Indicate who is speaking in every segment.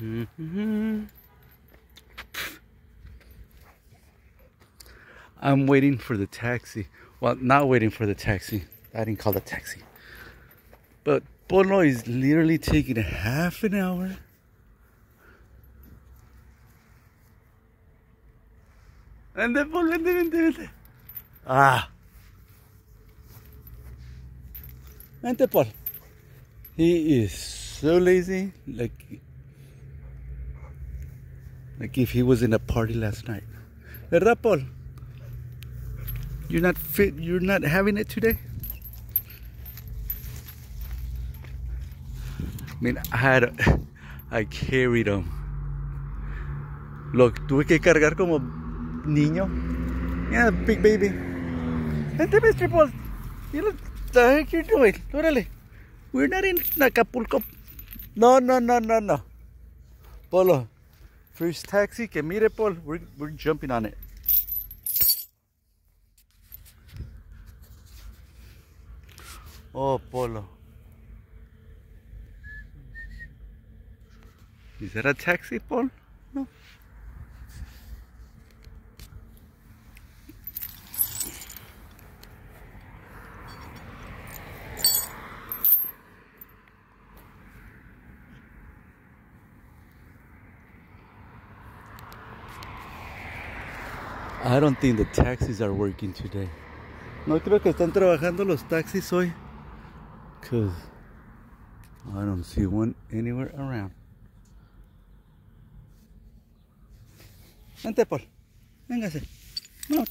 Speaker 1: Mm-hmm. I'm waiting for the taxi. Well, not waiting for the taxi. I didn't call the taxi. But Polo is literally taking a half an hour. Vente, Polo, vente, vente, vente. Ah. Paul. He is so lazy. Like, like if he was in a party last night. Eh, ¿Verdad, Paul? You're not fit. You're not having it today. I mean, I had, I carried him. Lo tuve que cargar como niño. Yeah, big baby. Vente, Mr. Paul. You look, the heck you doing? Órale. We're not in Acapulco. No, no, no, no, no. Polo. First taxi que mire, Paul. We're, we're jumping on it. Oh, Polo. Is that a taxi, Paul? No. I don't think the taxis are working today. No creo que están trabajando los taxis hoy. Cause I don't see one anywhere around. Vente, Paul. Véngase. Vamos.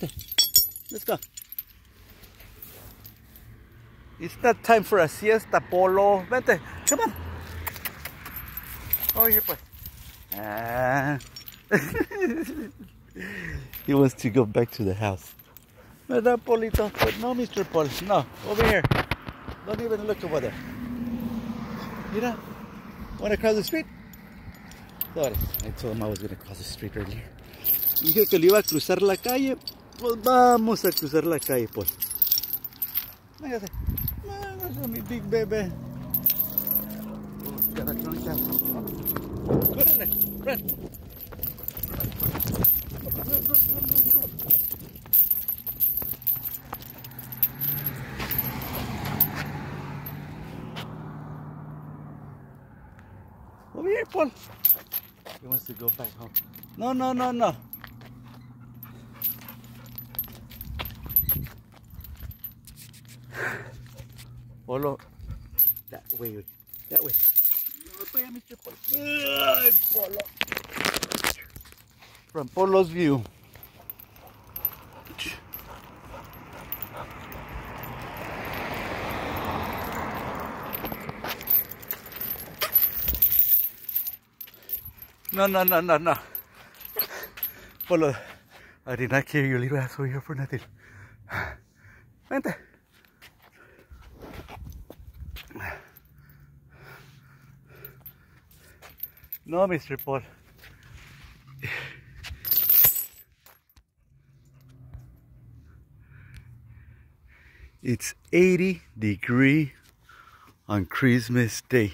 Speaker 1: Let's go. It's not time for a siesta, Polo. Vente. Come on. Oh, here, pues. Ah. he wants to go back to the house. ¿Verdad, Polito? But no, Mr. Paul. No, over here. Don't even look over there. Mira. Want to cross the street? Sorry, I told him I was going to cross the street earlier. Dije que le iba a cruzar la calle. Pues vamos a cruzar la calle, Paul. Véngase. Véngase, mi big baby. Córrele, run. Over here, Paul. He wants to go back home. No, no, no, no. Polo, that way, that way. No, Mr. Polo. Ay, Polo. From Polo's view. No, no, no, no, no. Polo, I did not carry your little ass over here for nothing. Vente. No, Mr. Paul. It's 80 degree on Christmas Day.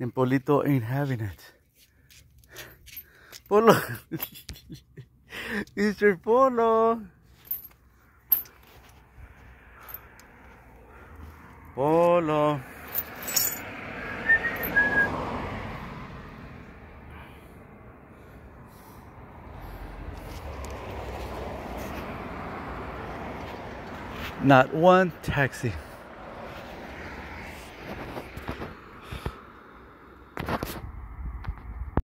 Speaker 1: And Polito ain't having it. Polo. Mr. Polo. Polo. Not one taxi.